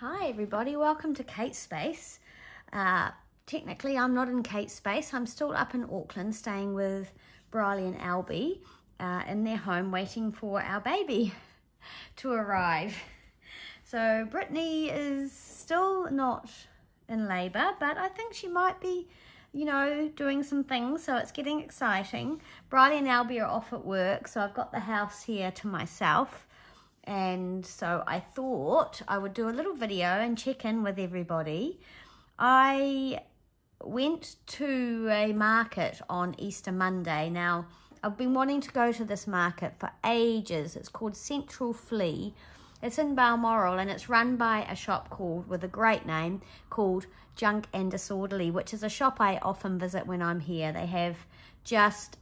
Hi everybody, welcome to Kate's Space. Uh, technically I'm not in Kate's Space, I'm still up in Auckland staying with Briley and Albie uh, in their home waiting for our baby to arrive. So Brittany is still not in labour, but I think she might be, you know, doing some things, so it's getting exciting. Briley and Albie are off at work, so I've got the house here to myself and so I thought I would do a little video and check in with everybody. I went to a market on Easter Monday. Now, I've been wanting to go to this market for ages. It's called Central Flea. It's in Balmoral and it's run by a shop called, with a great name, called Junk and Disorderly, which is a shop I often visit when I'm here. They have just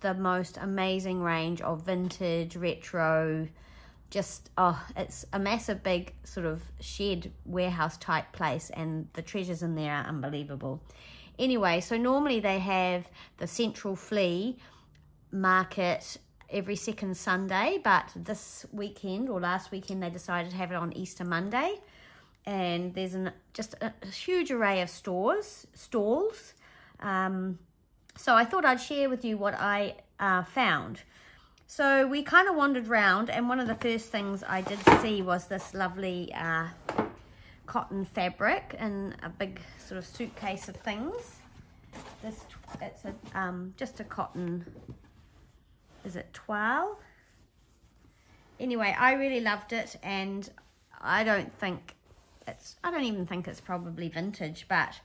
the most amazing range of vintage, retro, just oh it's a massive big sort of shed warehouse type place and the treasures in there are unbelievable. Anyway so normally they have the central flea market every second sunday but this weekend or last weekend they decided to have it on easter monday. And there's an just a, huge array of stores stalls. Um, so i thought i'd share with you what i uh, found so we kind of wandered around and one of the first things I did see was this lovely uh, cotton fabric in a big sort of suitcase of things. This It's a, um, just a cotton, is it toile? Anyway, I really loved it and I don't think it's, I don't even think it's probably vintage, but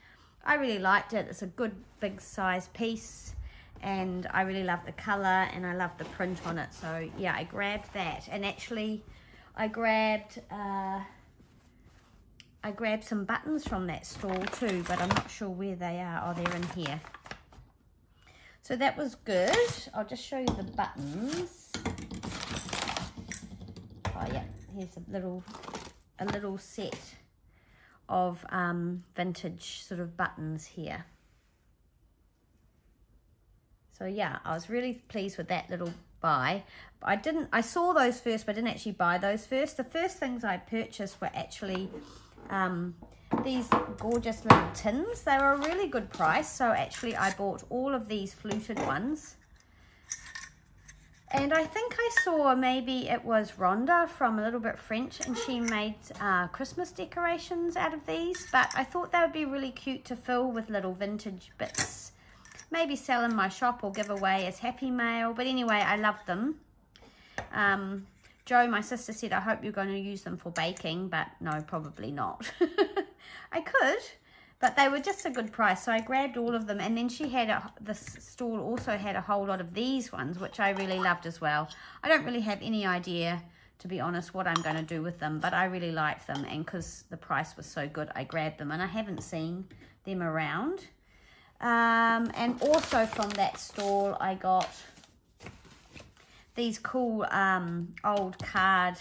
I really liked it. It's a good big size piece and I really love the color and I love the print on it. So yeah I grabbed that. And actually I grabbed uh, I grabbed some buttons from that stall too but I'm not sure where they are. Oh they're in here? So that was good. I'll just show you the buttons. Oh yeah here's a little a little set of um, vintage sort of buttons here so yeah, I was really pleased with that little buy. I didn't, I saw those first, but I didn't actually buy those first. The first things I purchased were actually um, these gorgeous little tins. They were a really good price. So actually I bought all of these fluted ones. And I think I saw maybe it was Rhonda from A Little Bit French and she made uh, Christmas decorations out of these. But I thought they would be really cute to fill with little vintage bits maybe sell in my shop or give away as happy mail. But anyway, I love them. Um, Joe, my sister, said, I hope you're going to use them for baking, but no, probably not. I could, but they were just a good price. So I grabbed all of them. And then she had, a, the stall also had a whole lot of these ones, which I really loved as well. I don't really have any idea, to be honest, what I'm going to do with them, but I really liked them. And because the price was so good, I grabbed them. And I haven't seen them around. Um, and also from that stall, I got these cool um, old card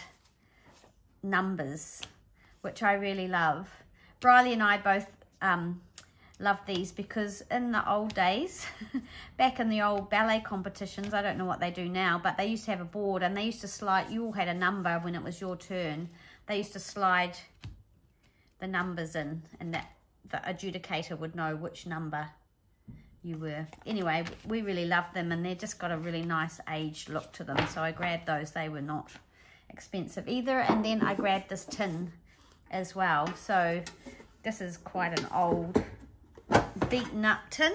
numbers, which I really love. Briley and I both um, love these because in the old days, back in the old ballet competitions, I don't know what they do now, but they used to have a board and they used to slide, you all had a number when it was your turn. They used to slide the numbers in and that the adjudicator would know which number you were. Anyway, we really love them and they've just got a really nice aged look to them. So I grabbed those. They were not expensive either. And then I grabbed this tin as well. So this is quite an old beaten up tin.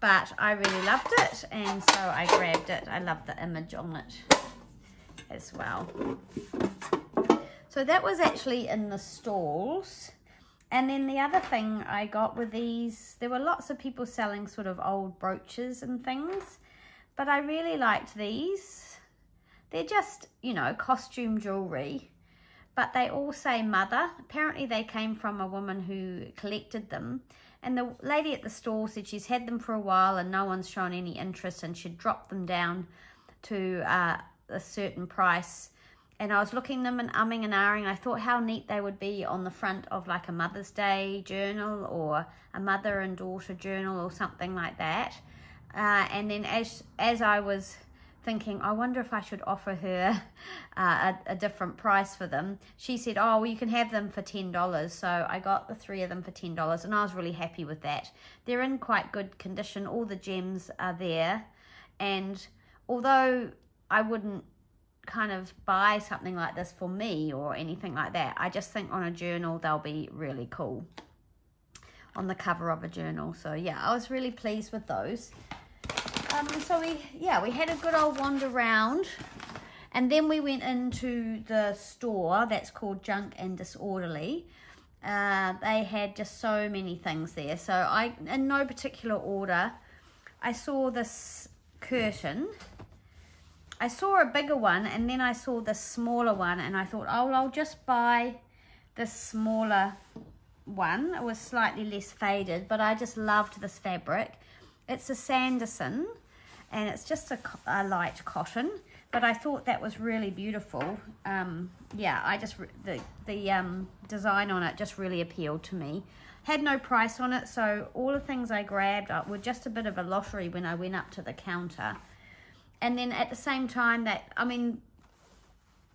But I really loved it and so I grabbed it. I love the image on it as well. So that was actually in the stalls. And then the other thing I got were these, there were lots of people selling sort of old brooches and things, but I really liked these. They're just, you know, costume jewellery, but they all say mother. Apparently they came from a woman who collected them. And the lady at the store said she's had them for a while and no one's shown any interest and she'd dropped them down to uh, a certain price and I was looking them and umming and ahhing. I thought how neat they would be on the front of like a Mother's Day journal or a mother and daughter journal or something like that. Uh, and then as as I was thinking, I wonder if I should offer her uh, a, a, different price for them. She said, oh, well, you can have them for $10. So I got the three of them for $10 and I was really happy with that. They're in quite good condition. All the gems are there. And although I wouldn't kind of buy something like this for me or anything like that, I just think on a journal they'll be really cool on the cover of a journal. So yeah, I was really pleased with those. Um, so we, yeah, we had a good old wander round. And then we went into the store that's called Junk and Disorderly. Uh, they had just so many things there. So I, in no particular order, I saw this curtain. I saw a bigger one and then I saw the smaller one and I thought, oh, I'll just buy the smaller one. It was slightly less faded, but I just loved this fabric. It's a Sanderson and it's just a, a light cotton, but I thought that was really beautiful. Um, yeah, I just, the, the um, design on it just really appealed to me. Had no price on it, so all the things I grabbed were just a bit of a lottery when I went up to the counter. And then at the same time that, I mean,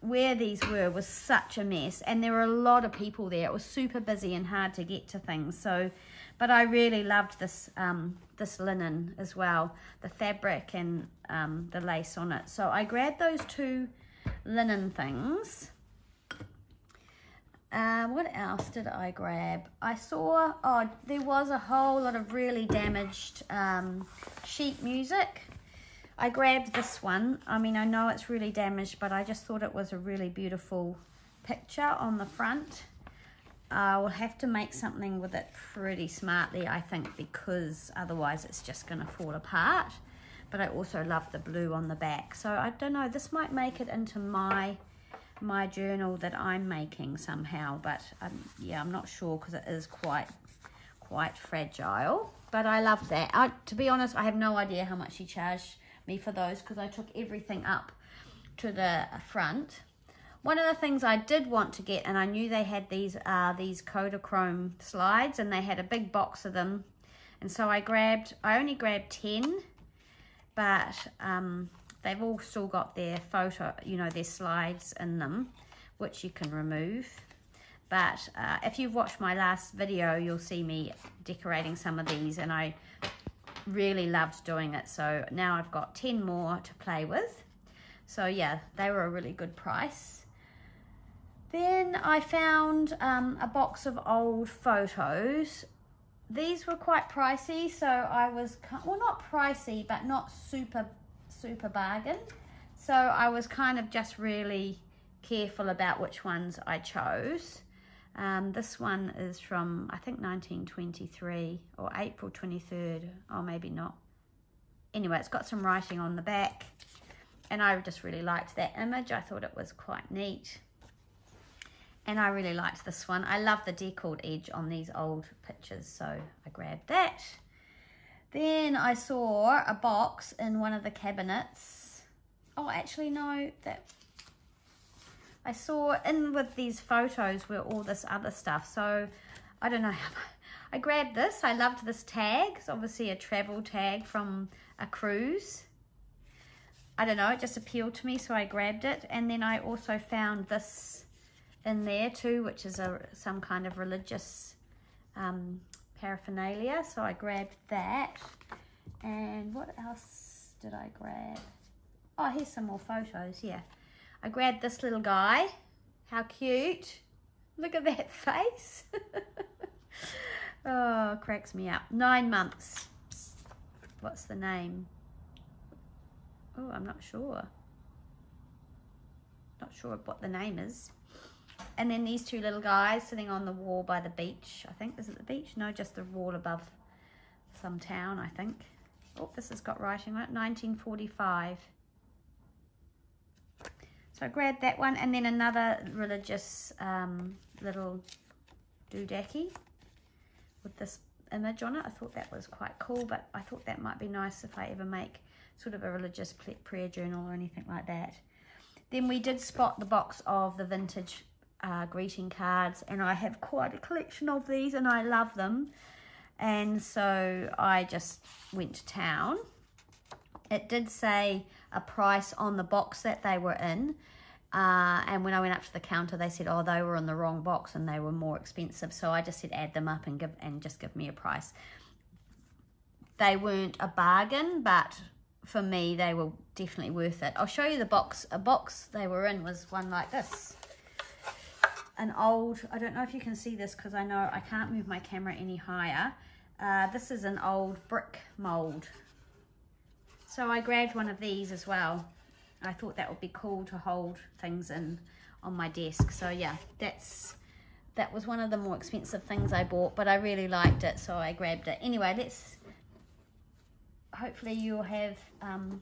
where these were was such a mess. And there were a lot of people there. It was super busy and hard to get to things. So but I really loved this um, this linen as well the fabric and um, the lace on it. So I grabbed those two linen things. Uh, what else did I grab? I saw, oh, there was a whole lot of really damaged um, sheet music. I grabbed this one. I mean, I know it's really damaged, but I just thought it was a really beautiful picture on the front. I will have to make something with it pretty smartly, I think, because otherwise it's just going to fall apart. But I also love the blue on the back. So I don't know, this might make it into my my journal that I'm making somehow. But um, yeah, I'm not sure because it is quite quite fragile. But I love that. I, to be honest, I have no idea how much he charged me for those because I took everything up to the front. One of the things I did want to get, and I knew they had these uh, these Kodachrome slides, and they had a big box of them. And so I grabbed, I only grabbed 10, but um, they've all still got their photo, you know, their slides in them, which you can remove. But uh, if you've watched my last video, you'll see me decorating some of these, and I really loved doing it. So now I've got 10 more to play with. So yeah, they were a really good price. Then I found um, a box of old photos. These were quite pricey, so I was, well not pricey, but not super, super bargain. So I was kind of just really careful about which ones I chose. Um, this one is from, I think, 1923 or April 23rd. or maybe not. Anyway, it's got some writing on the back. And I just really liked that image. I thought it was quite neat. And I really liked this one. I love the deckled edge on these old pictures, so I grabbed that. Then I saw a box in one of the cabinets. Oh, actually, no, that I saw in with these photos were all this other stuff. So I don't know. how I grabbed this. I loved this tag. It's obviously a travel tag from a cruise. I don't know. It just appealed to me. So I grabbed it. And then I also found this in there too, which is a some kind of religious um, paraphernalia. So I grabbed that. And what else did I grab? Oh, here's some more photos. Yeah. I grabbed this little guy. How cute. Look at that face. oh, cracks me up. Nine months. What's the name? Oh, I'm not sure. Not sure what the name is. And then these two little guys sitting on the wall by the beach. I think, is it the beach? No, just the wall above some town, I think. Oh, this has got writing on it, 1945. So I grabbed that one and then another religious um, little doodaki with this image on it. I thought that was quite cool, but I thought that might be nice if I ever make sort of a religious prayer journal or anything like that. Then we did spot the box of the vintage uh, greeting cards and I have quite a collection of these and I love them. And so I just went to town. It did say a price on the box that they were in. Uh, and when I went up to the counter, they said, oh, they were in the wrong box and they were more expensive. So I just said, add them up and give and just give me a price. They weren't a bargain, but for me, they were definitely worth it. I'll show you the box. A box they were in was one like this. An old, I don't know if you can see this because I know I can't move my camera any higher. Uh, this is an old brick mold. So I grabbed one of these as well. I thought that would be cool to hold things in on my desk. So yeah, that's that was one of the more expensive things I bought, but I really liked it, so I grabbed it. Anyway, let's hopefully you'll have um,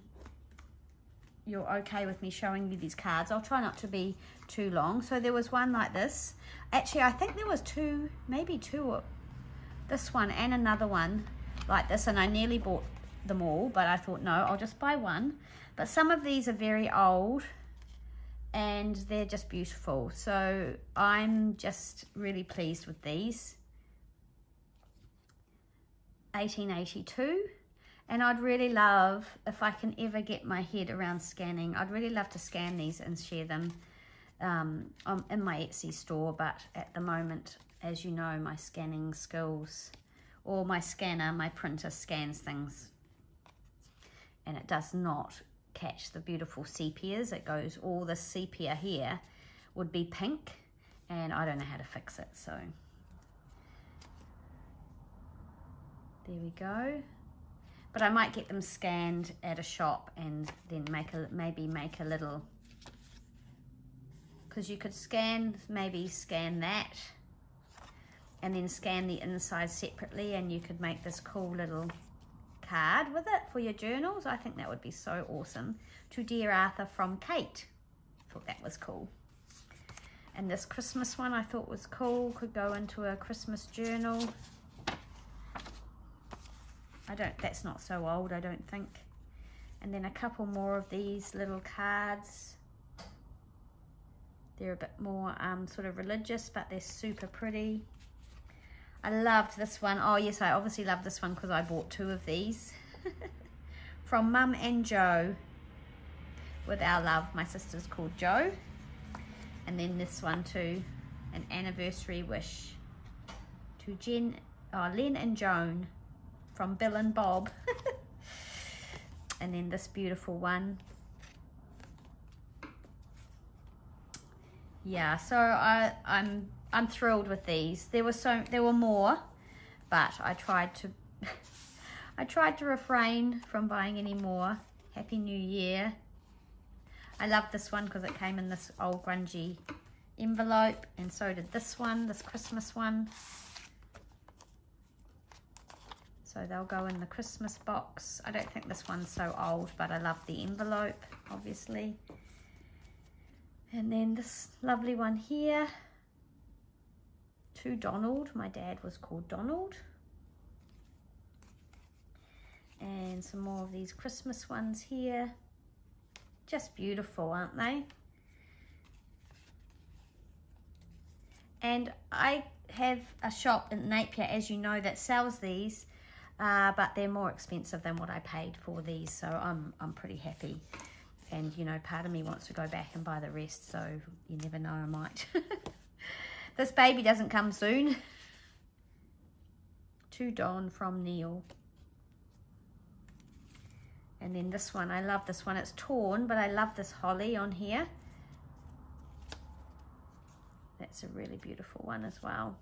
you're okay with me showing you these cards. I'll try not to be too long. So there was one like this. Actually, I think there was two, maybe two, this one and another one like this, and I nearly bought them all, but I thought, no, I'll just buy one. But some of these are very old and they're just beautiful. So I'm just really pleased with these. 1882 and I'd really love if I can ever get my head around scanning I'd really love to scan these and share them um, in my Etsy store but at the moment as you know my scanning skills or my scanner my printer scans things and it does not catch the beautiful sepias. It goes all the sepia here would be pink and I don't know how to fix it so. There we go. But I might get them scanned at a shop and then make a maybe make a little because you could scan maybe scan that and then scan the inside separately and you could make this cool little card with it for your journals. I think that would be so awesome. To Dear Arthur from Kate. Thought that was cool. And this Christmas one I thought was cool. Could go into a Christmas journal. I don't, that's not so old, I don't think. And then a couple more of these little cards. They're a bit more um, sort of religious, but they're super pretty. I loved this one. Oh yes, I obviously love this one because I bought two of these. From Mum and Joe with our love. My sister's called Joe. And then this one too, an anniversary wish to Jen, oh, Len and Joan from Bill and Bob. and then this beautiful one. Yeah, so I, I'm I'm thrilled with these. There were so there were more, but I tried to I tried to refrain from buying any more. Happy New Year. I love this one because it came in this old grungy envelope and so did this one, this Christmas one. So they'll go in the Christmas box. I don't think this one's so old, but I love the envelope, obviously. And then this lovely one here. To Donald. My dad was called Donald. And some more of these Christmas ones here. Just beautiful, aren't they? And I have a shop in Napier, as you know, that sells these uh, but they're more expensive than what I paid for these, so I'm, I'm pretty happy. And, you know, part of me wants to go back and buy the rest, so you never know, I might. this baby doesn't come soon. to Don from Neil. And then this one, I love this one. It's torn, but I love this holly on here. That's a really beautiful one as well.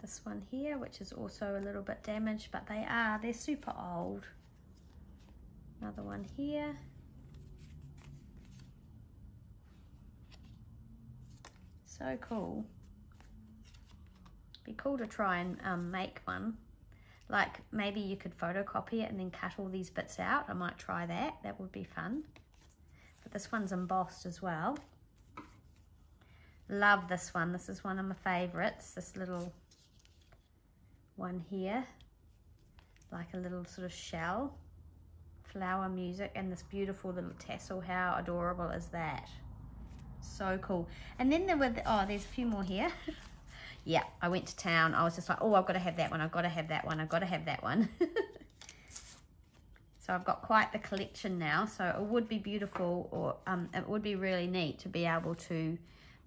This one here which is also a little bit damaged but they are they're super old. Another one here. So cool. Be cool to try and um, make one. Like maybe you could photocopy it and then cut all these bits out. I might try that. That would be fun. But this one's embossed as well. Love this one. This is one of my favorites this little one here, like a little sort of shell, flower music, and this beautiful little tassel. How adorable is that? So cool. And then there were, the, oh, there's a few more here. yeah, I went to town. I was just like, oh, I've got to have that one. I've got to have that one. I've got to have that one. So I've got quite the collection now. So it would be beautiful or um, it would be really neat to be able to,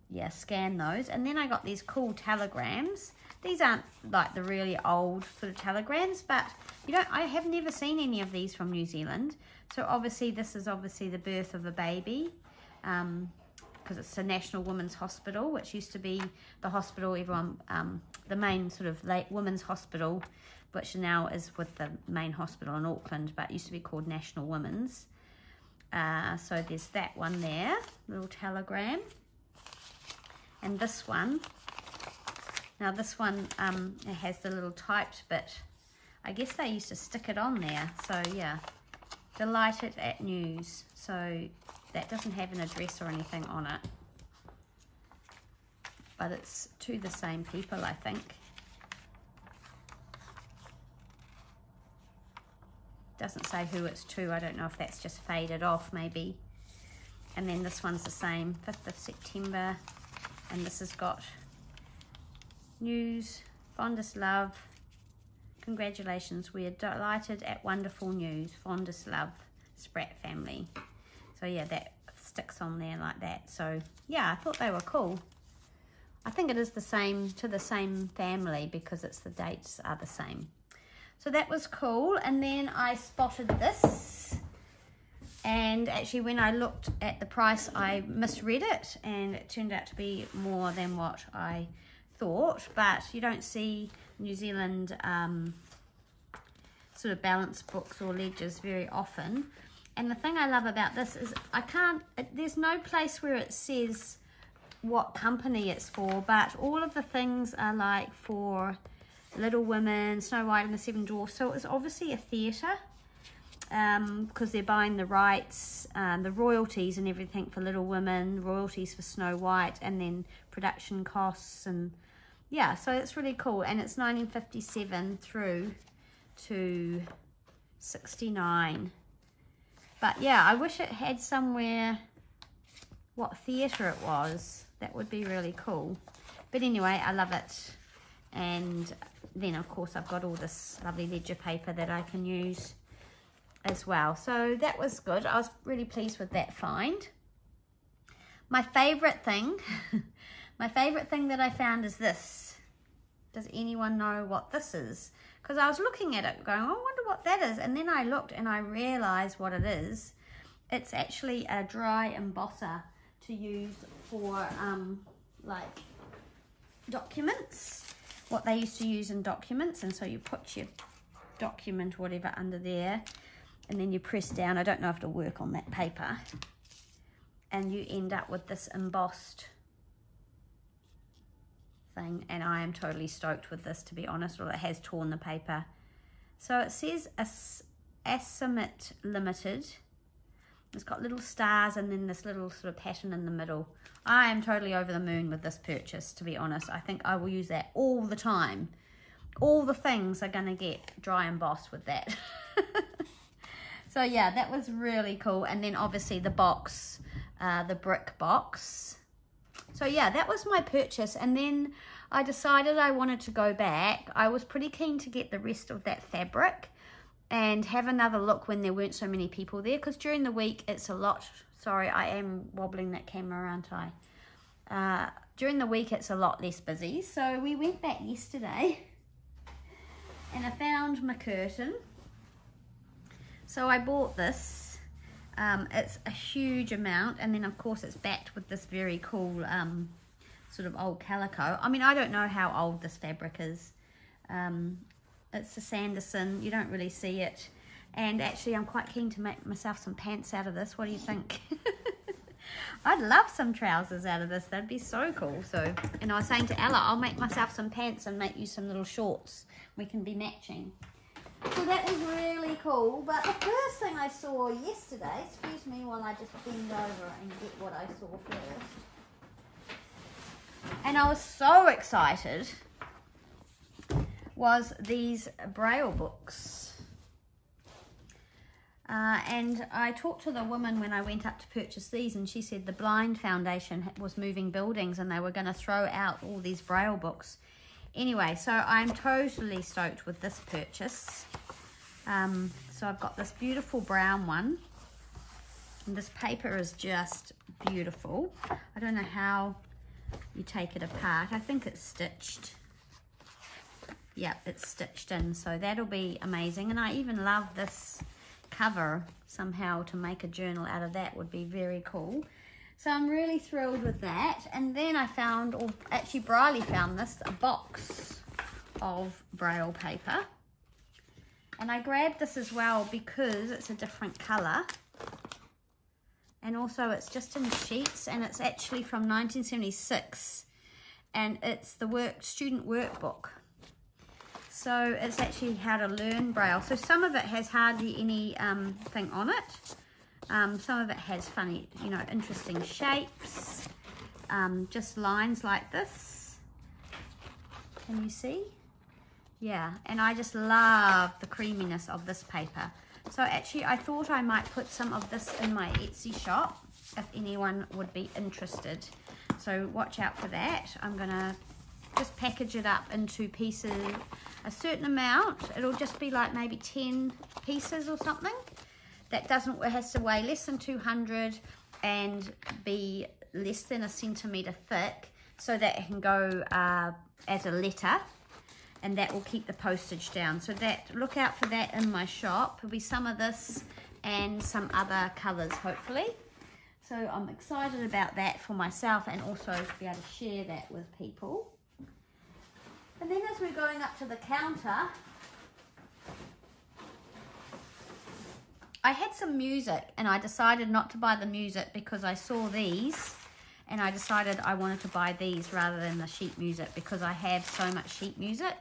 yeah, scan those. And then I got these cool telegrams. These aren't like the really old sort of telegrams, but you know, I have never seen any of these from New Zealand. So obviously this is obviously the birth of a baby. Um, because it's the National Women's Hospital, which used to be the hospital everyone, um, the main sort of late women's hospital which now is with the main hospital in Auckland, but used to be called National Women's. Uh, so there's that one there, little telegram. And this one, now this one um, has the little typed bit. I guess they used to stick it on there. So yeah, delighted at news. So that doesn't have an address or anything on it. But it's to the same people, I think. Doesn't say who it's to. I don't know if that's just faded off maybe. And then this one's the same, 5th of September. And this has got news, fondest love. Congratulations, we are delighted at wonderful news. Fondest love, Spratt family. So yeah, that sticks on there like that. So yeah, I thought they were cool. I think it is the same to the same family because it's the dates are the same. So that was cool. And then I spotted this. And actually when I looked at the price, I misread it. And it turned out to be more than what I thought. But you don't see New Zealand um, sort of balance books or ledgers very often. And the thing I love about this is I can't, there's no place where it says what company it's for, but all of the things are like for Little Women, Snow White and the Seven Dwarfs. So it's obviously a theatre um, because they're buying the rights, um, the royalties and everything for Little Women, royalties for Snow White, and then production costs and yeah, so it's really cool. And it's 1957 through to 69. But yeah, I wish it had somewhere what theatre it was. That would be really cool. But anyway, I love it. And then of course I've got all this lovely ledger paper that I can use as well. So that was good. I was really pleased with that find. My favourite thing, my favourite thing that I found is this. Does anyone know what this is? Because I was looking at it going, I wonder what that is. And then I looked and I realised what it is. It's actually a dry embosser to use for um, like documents what they used to use in documents. And so you put your document whatever under there and then you press down. I don't know if it'll work on that paper. And you end up with this embossed thing. And I am totally stoked with this, to be honest, or it has torn the paper. So it says Asimit Limited. It's got little stars and then this little sort of pattern in the middle. I am totally over the moon with this purchase, to be honest. I think I will use that all the time. All the things are going to get dry embossed with that. so yeah, that was really cool. And then obviously the box, uh, the brick box. So yeah, that was my purchase. And then I decided I wanted to go back. I was pretty keen to get the rest of that fabric and have another look when there weren't so many people there because during the week it's a lot. Sorry I am wobbling that camera around I? Uh, during the week it's a lot less busy. So we went back yesterday and I found my curtain so I bought this um, it's a huge amount and then of course it's backed with this very cool um, sort of old calico I mean I don't know how old this fabric is um, it's a Sanderson. You don't really see it. And actually, I'm quite keen to make myself some pants out of this. What do you think? I'd love some trousers out of this. That'd be so cool. So, and I was saying to Ella, I'll make myself some pants and make you some little shorts. We can be matching. So that was really cool. But the first thing I saw yesterday, excuse me while I just bend over and get what I saw first. And I was so excited was these Braille books. Uh, and I talked to the woman when I went up to purchase these and she said the Blind Foundation was moving buildings and they were going to throw out all these Braille books. Anyway, so I'm totally stoked with this purchase. Um, So I've got this beautiful brown one. And this paper is just beautiful. I don't know how you take it apart. I think it's stitched. Yep, it's stitched in. So that'll be amazing. And I even love this cover somehow to make a journal out of that would be very cool. So I'm really thrilled with that. And then I found, or actually Briley found this, a box of braille paper. And I grabbed this as well because it's a different colour. And also it's just in sheets and it's actually from 1976. And it's the work student workbook. So it's actually how to learn Braille. So some of it has hardly any um, thing on it. Um, some of it has funny, you know, interesting shapes. Um, just lines like this. Can you see? Yeah, and I just love the creaminess of this paper. So actually, I thought I might put some of this in my Etsy shop if anyone would be interested. So watch out for that. I'm going to just package it up into pieces, a certain amount. It'll just be like maybe 10 pieces or something. That doesn't, has to weigh less than 200 and be less than a centimetre thick so that it can go uh, as a letter and that will keep the postage down. So that look out for that in my shop. There'll be some of this and some other colours hopefully. So I'm excited about that for myself and also to be able to share that with people. And then as we're going up to the counter, I had some music and I decided not to buy the music because I saw these and I decided I wanted to buy these rather than the sheet music because I have so much sheet music.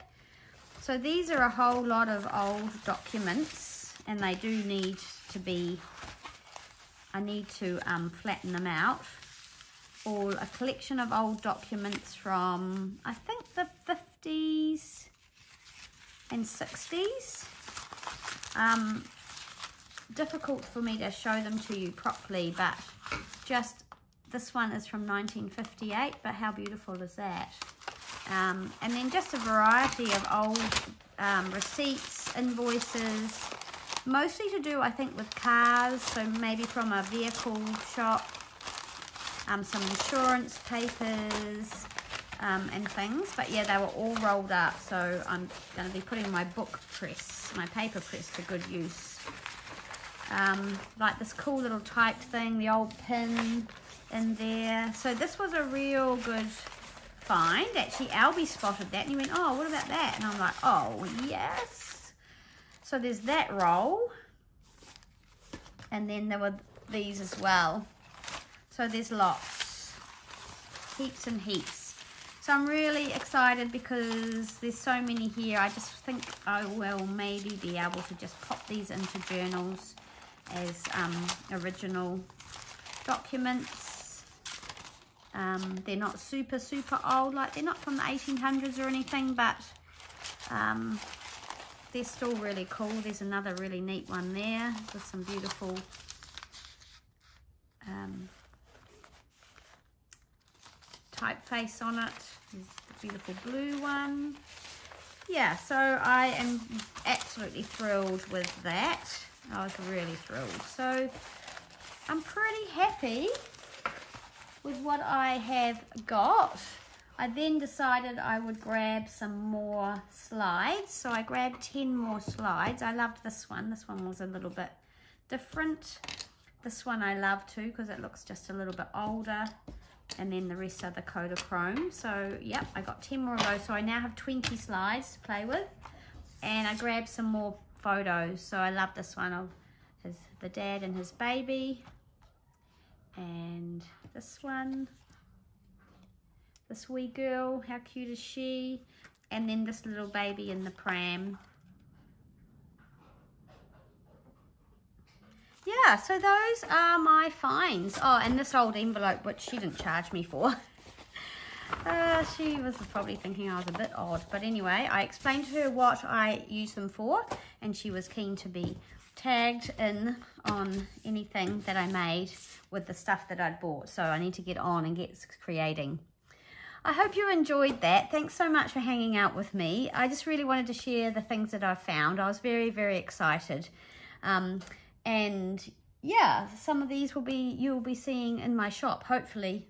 So these are a whole lot of old documents and they do need to be, I need to um, flatten them out. All a collection of old documents from, I think the 50s and 60s. Um, difficult for me to show them to you properly, but just this one is from 1958, but how beautiful is that? Um, and then just a variety of old um, receipts, invoices, mostly to do, I think, with cars, so maybe from a vehicle shop, um, some insurance papers, um, and things. But yeah, they were all rolled up, so I'm going to be putting my book press, my paper press to good use. Um, like this cool little type thing, the old pin in there. So this was a real good find. Actually, Albie spotted that and he went, oh, what about that? And I'm like, oh, yes. So there's that roll. And then there were these as well. So there's lots. Heaps and heaps. So I'm really excited because there's so many here. I just think I will maybe be able to just pop these into journals as um, original documents. Um, they're not super, super old. Like they're not from the 1800s or anything, but um, they're still really cool. There's another really neat one there with some beautiful um, typeface on it. There's the beautiful blue one. Yeah, so I am absolutely thrilled with that. I was really thrilled. So I'm pretty happy with what I have got. I then decided I would grab some more slides. So I grabbed 10 more slides. I loved this one. This one was a little bit different. This one I love too because it looks just a little bit older and then the rest are the Kodachrome. So, yep, I got 10 more of those. So I now have 20 slides to play with. And I grabbed some more photos. So I love this one of his the dad and his baby. And this one. This wee girl, how cute is she? And then this little baby in the pram. yeah, so those are my finds. Oh, and this old envelope, which she didn't charge me for. Uh, she was probably thinking I was a bit odd. But anyway, I explained to her what I use them for. And she was keen to be tagged in on anything that I made with the stuff that I'd bought. So I need to get on and get creating. I hope you enjoyed that. Thanks so much for hanging out with me. I just really wanted to share the things that I've found. I was very, very excited. Um, and yeah, some of these will be you'll be seeing in my shop. Hopefully,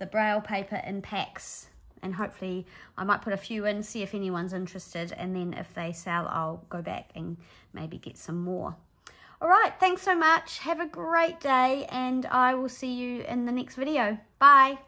the braille paper in packs, and hopefully I might put a few in, see if anyone's interested, and then if they sell, I'll go back and maybe get some more. All right, thanks so much. Have a great day, and I will see you in the next video. Bye.